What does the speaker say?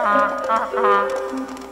Ah, ah, ah.